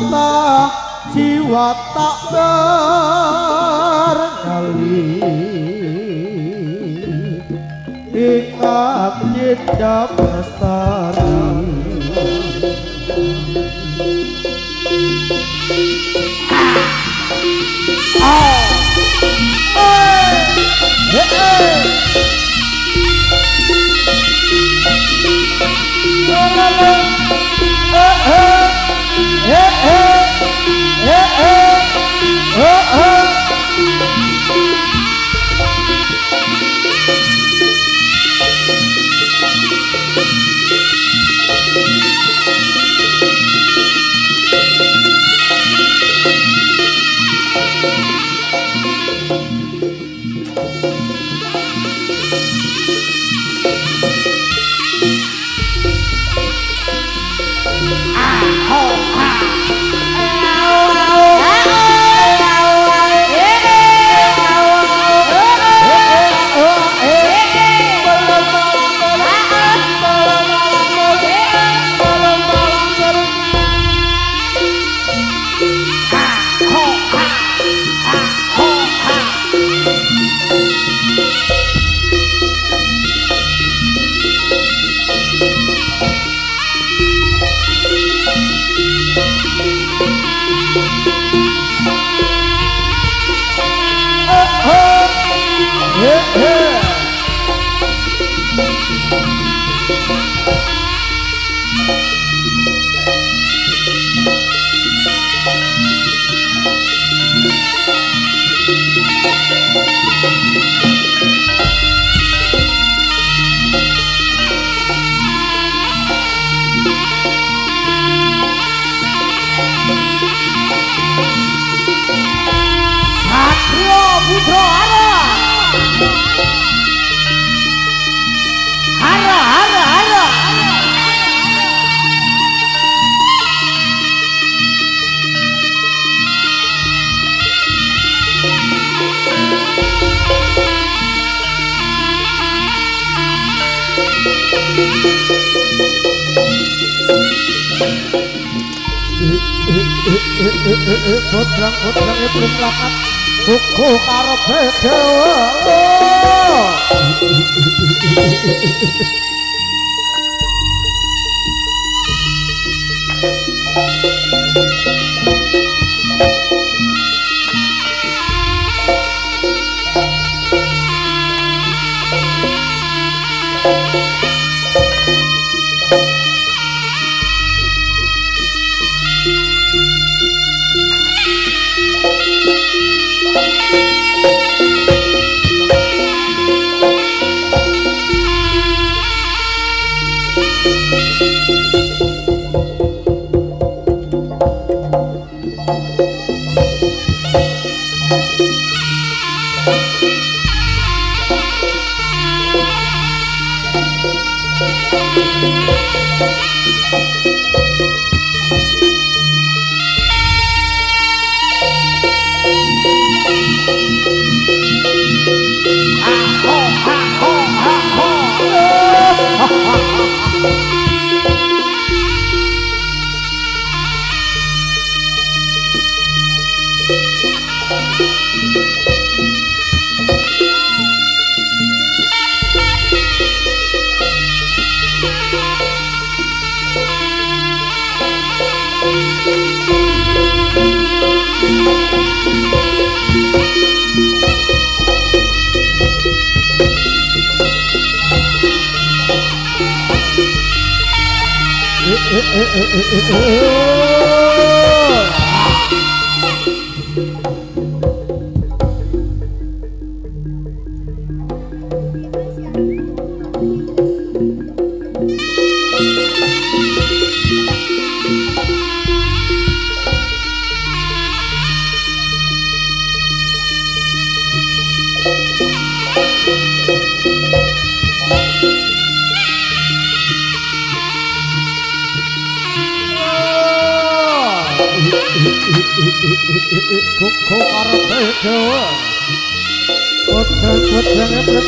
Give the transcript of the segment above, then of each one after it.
makna jiwa tak terkali ikat jidap bersarang terus lakat buku karo dewa oh, oh, oh, oh.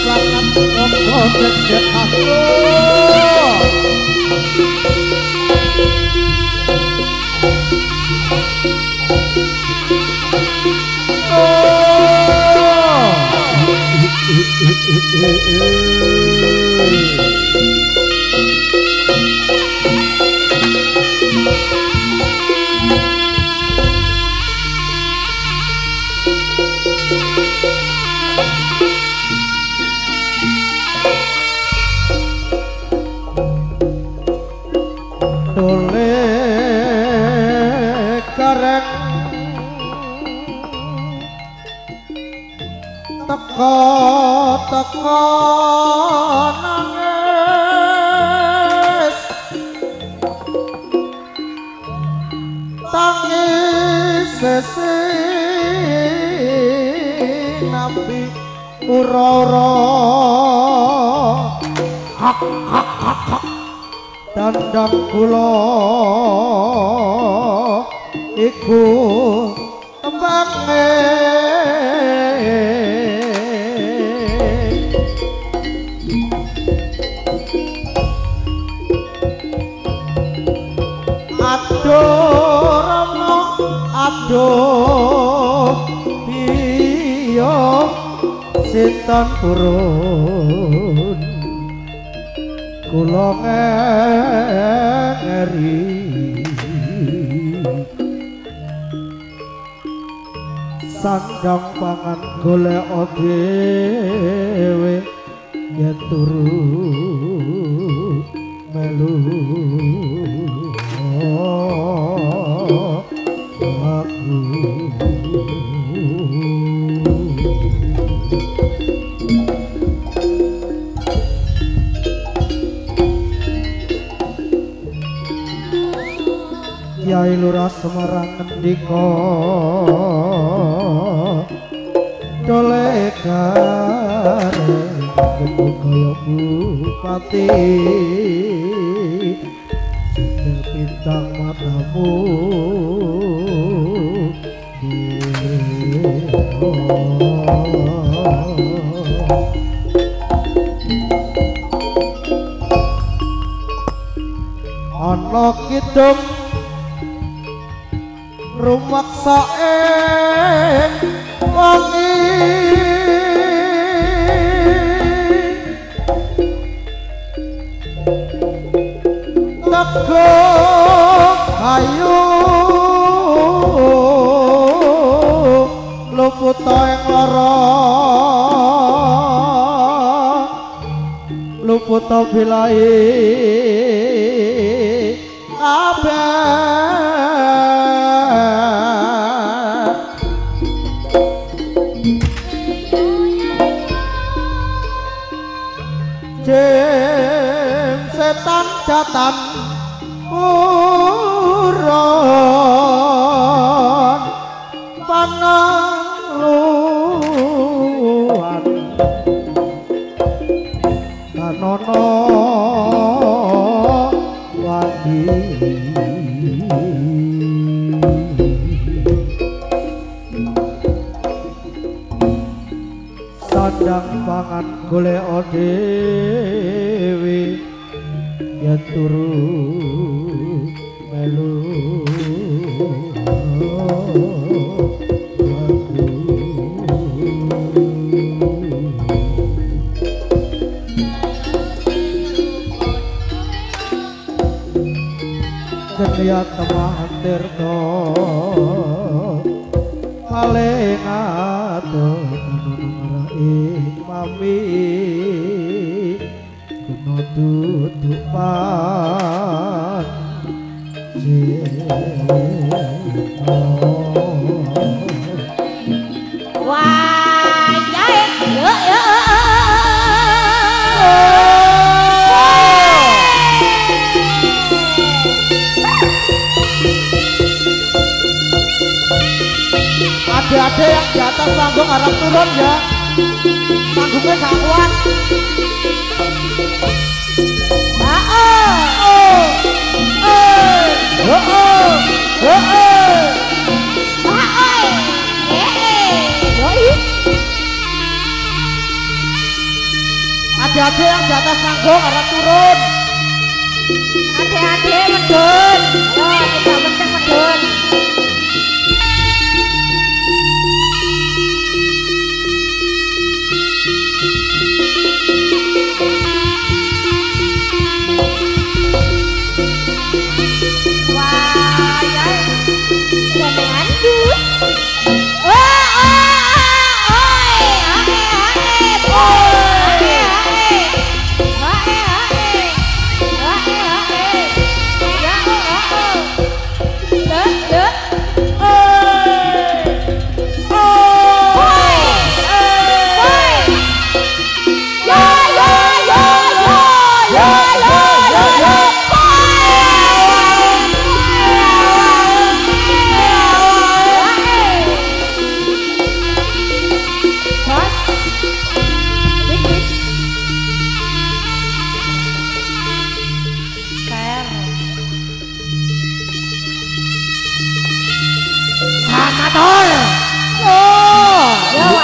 Wedeng-wedenge pleslakan ojo dek aku. Aduh piyo sinten purun. Kula ngeri. Sandang pangan golek dhewe yen turu melu Kyai Lurah Semarang ngendika Dole kare Getu kaya bupati. Bintang matamu. Ana kidung rumaksa ing wangi. Tego ayu luput ing lara. Luput bilai kabeh setan jatan uron panangluan kanono wan sandang pangan golek dhewe yen turu melu. Keniat teman tirno paling adoh Adik-adik yang di atas panggung harap turun ya. Panggungnya gak kuat. Adik-adik yang di atas panggung harap turun. Adik-adik medun. Yo, kita medun medun.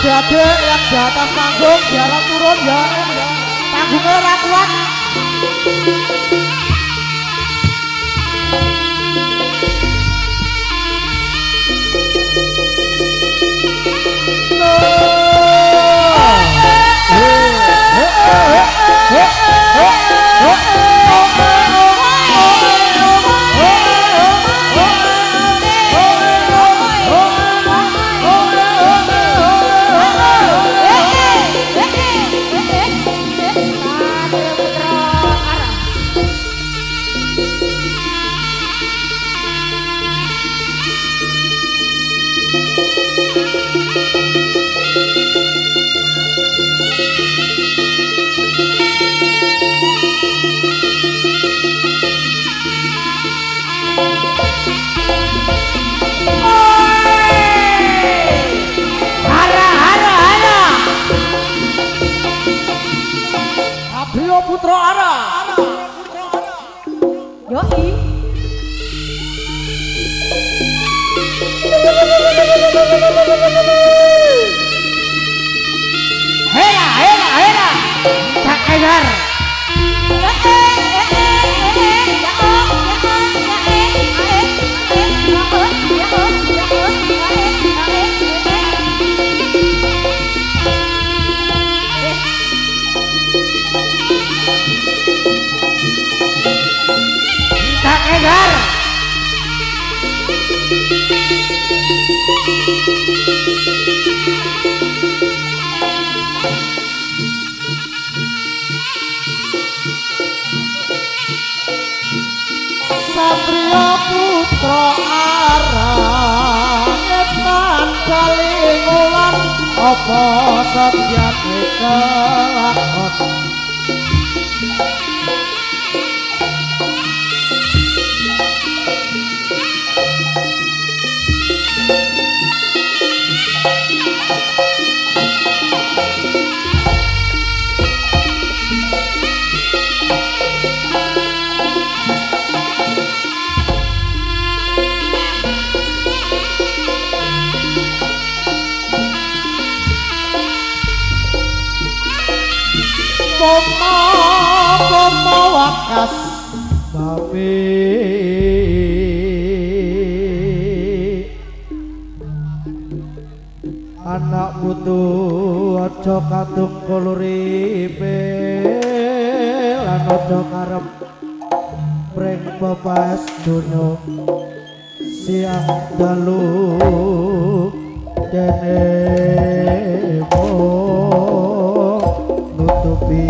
Adik-adik yang di atas panggung biar turun ya. Panggungnya ora apa sedyane kelakon wakas babe. Anak putu aja kadung koluripe lan aja karep pring bebas donya. Siang dalu dene mo nutupi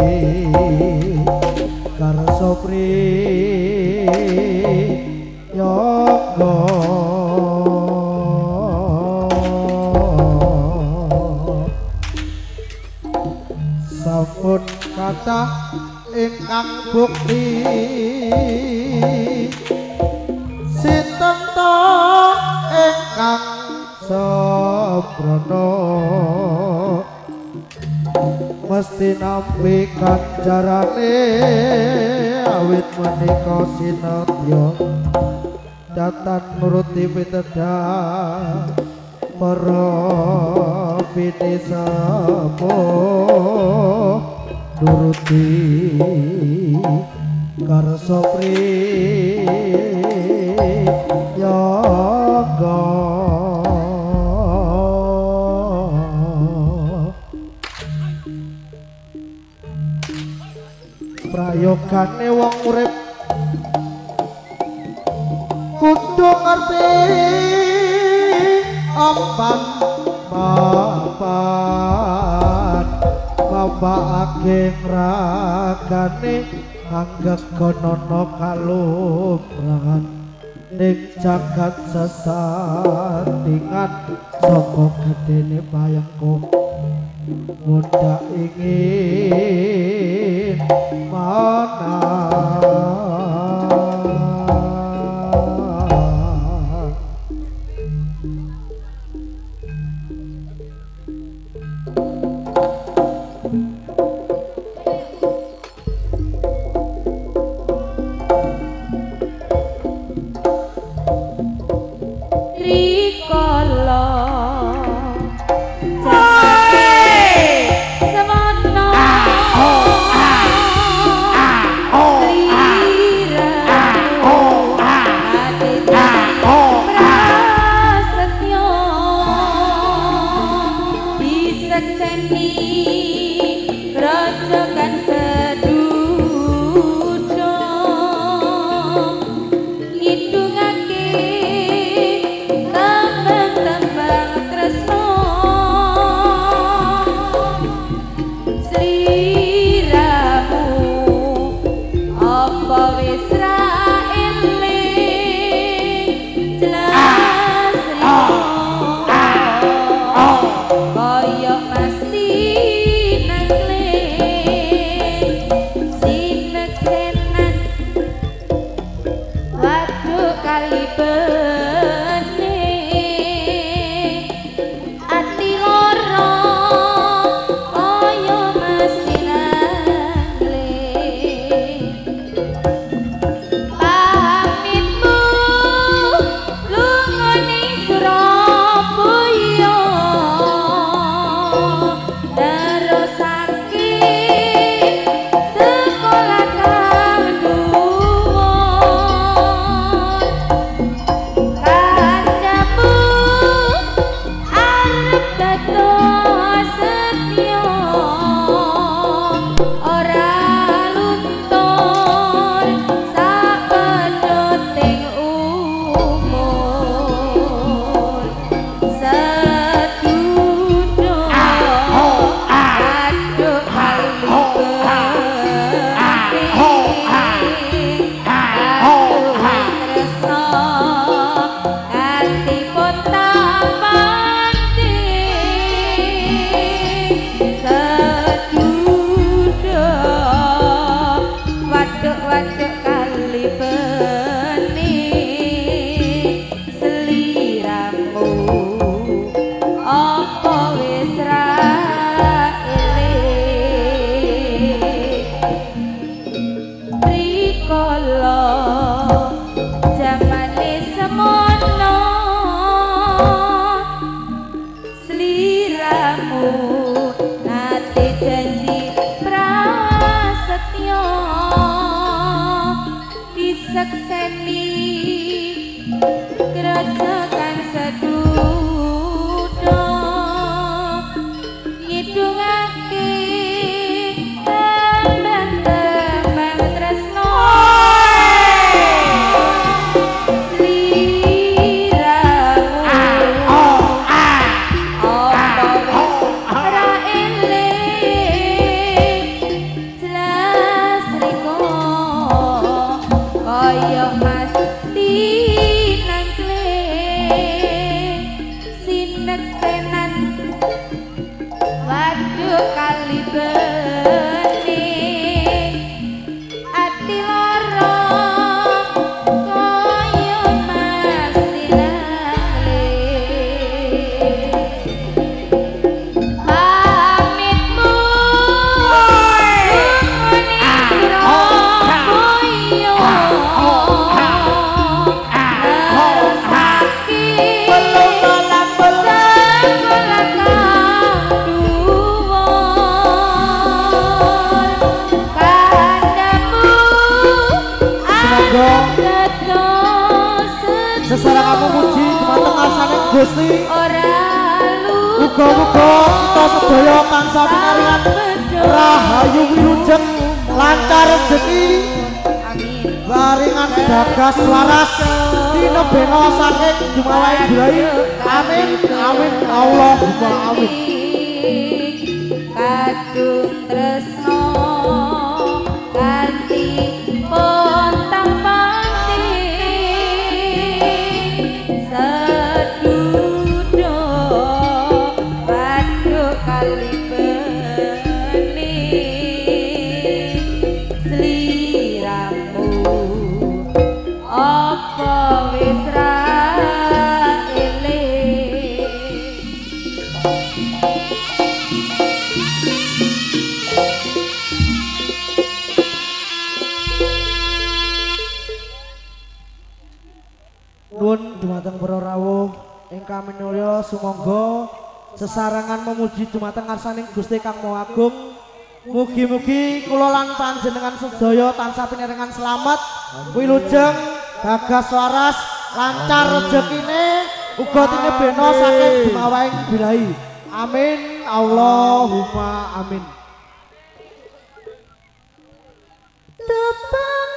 sampun kata ingkang bukti. Sinten to ingkang sabrana mesti nampi kanjarane awit menika sinatya datan nuruti pitedah para pitisapo nuruti karso pri yaga prayogane wong urip. Kudu ngerti ampan papan mabake ragane anggak konono ning jagat sesandingan saka gedene bayangku Munda ingin mana Muga-muga kita sedaya tansah pinaringan rahayu wilujeng lancar rezeki Baringan gagas waras tinebena saking jumalahe Ilahi. Amin. Amin. Allahumma amin. Kadung tresno ingkang minulya sumangga sesarengan memuji dumateng ngarsaning Gusti Kang Maha Agung. Mugi-mugi kula lan panjenengan sedaya tansah pinaringan selamat, wilujeng, gagas waras, lancar rejekine, uga tinebena saking dumawahing bilahi. Amin. Allahumma amin. Tepangiran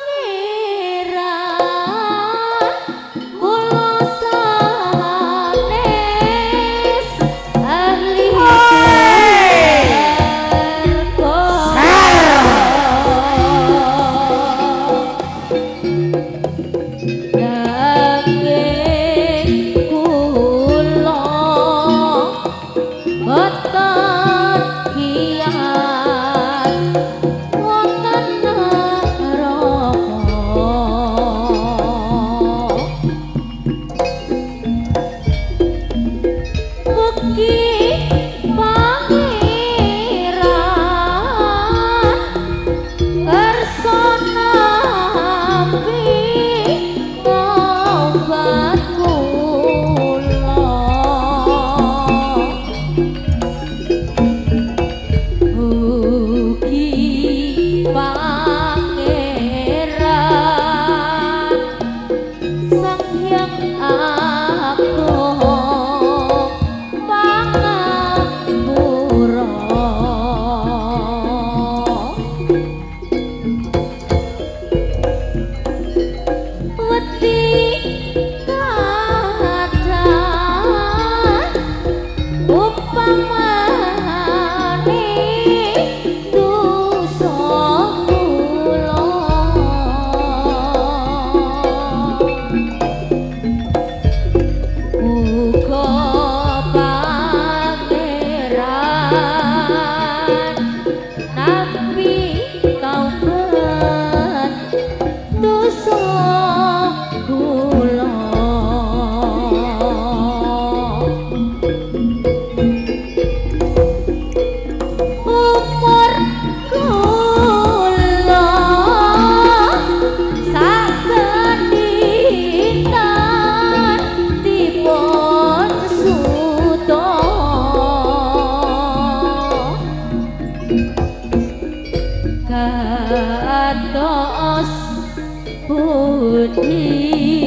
me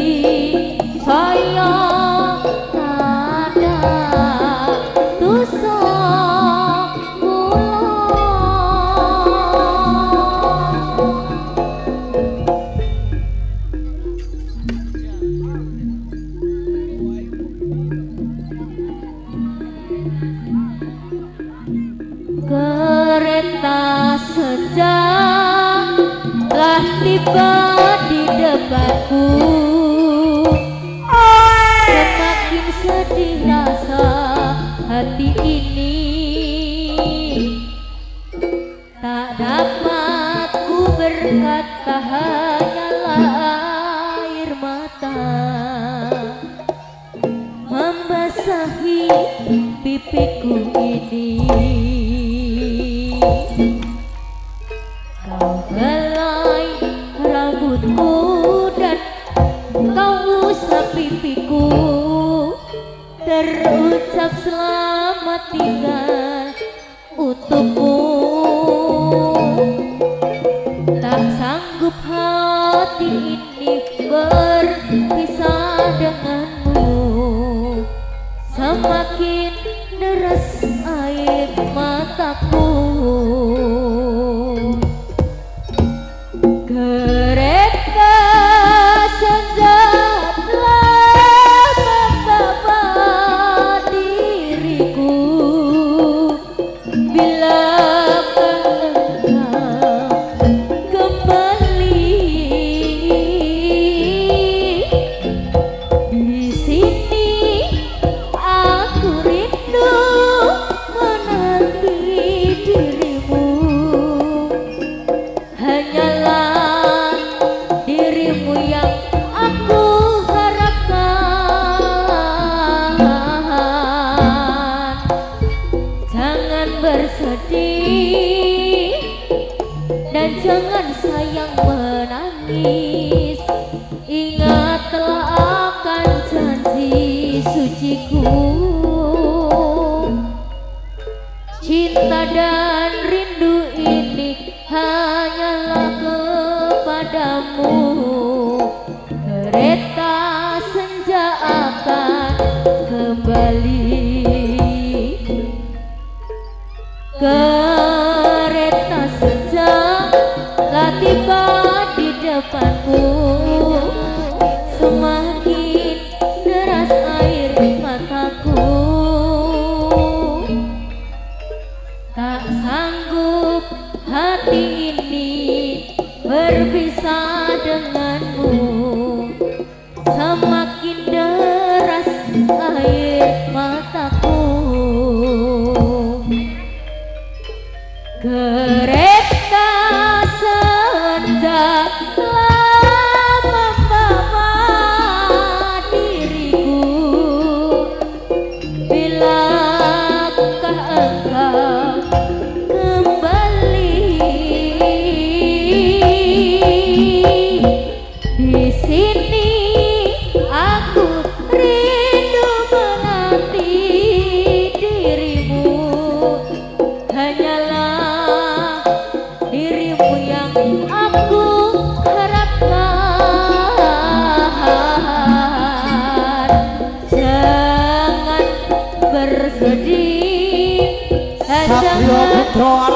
Tak sanggup hati ini berpisah denganmu. Semakin deras air mataku 我。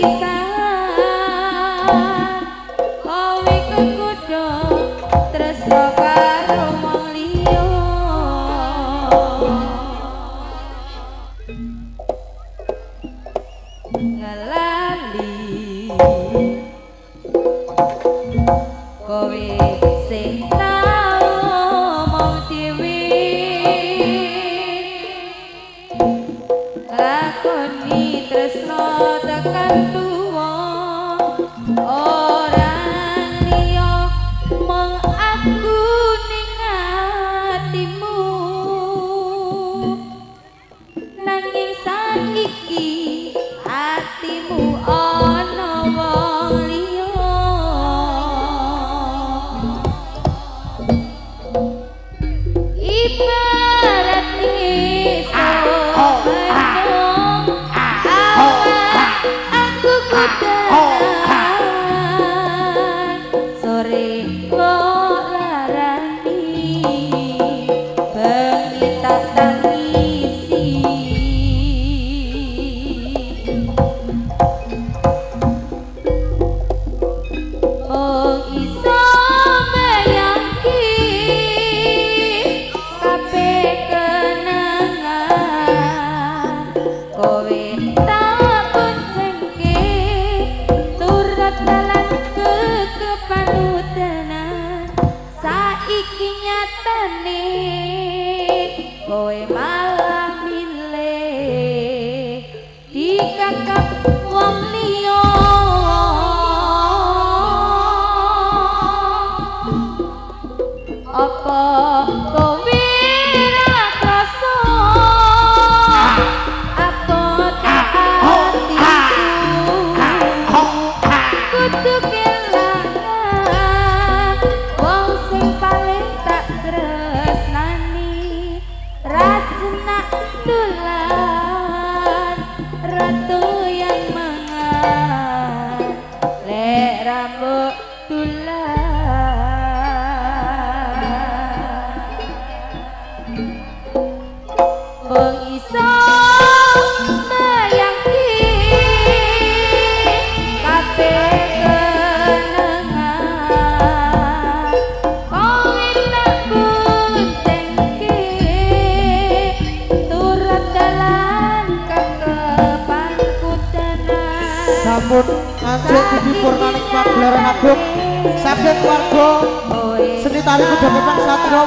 Lisa.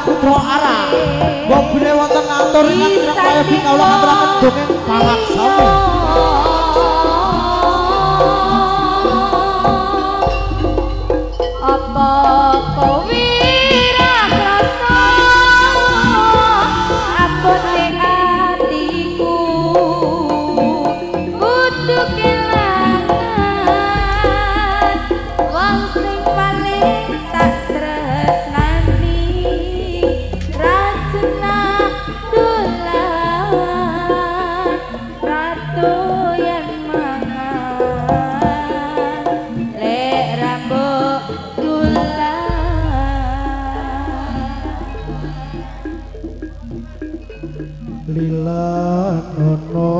putra arah. Wong bune wonten atur ingkang kaya kula ngaturaken dongeng pangaksa. lila ono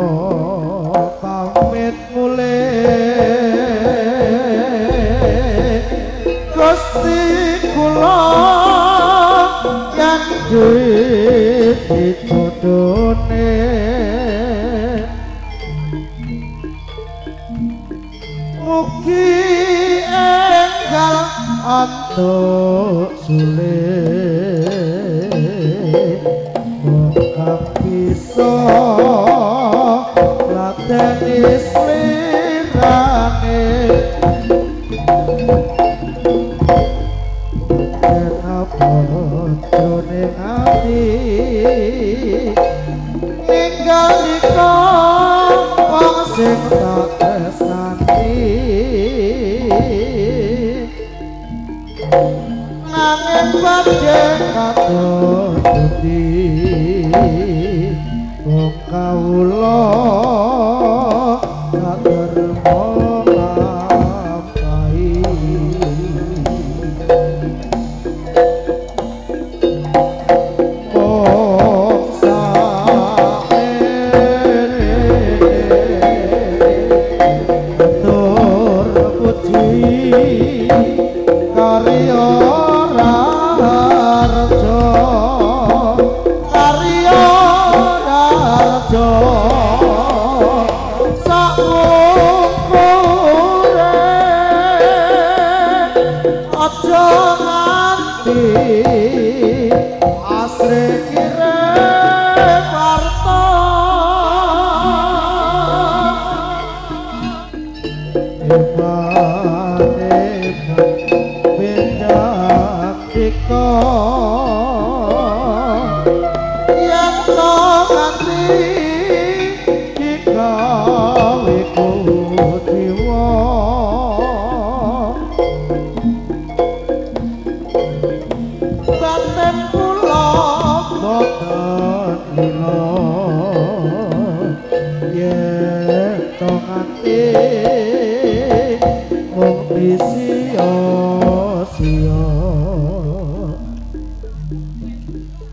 mung sia-sia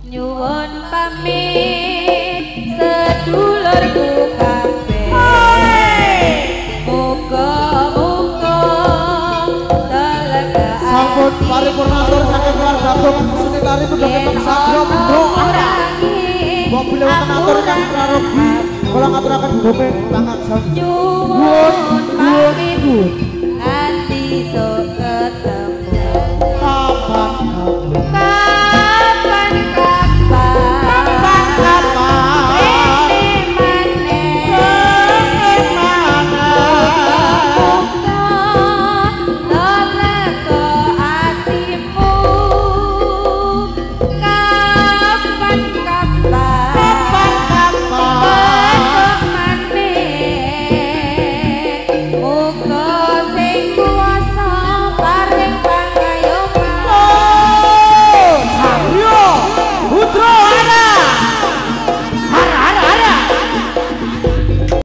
nyuwun pamit sedulurku kabeh. Muga-muga telegaan sampun paripurnatur saking keluarga Bung seni kari kudu ketok sagro doa Mbok bile wonten atur kang prarogi kula ngaturaken bumi tangan sang nyuwun pamit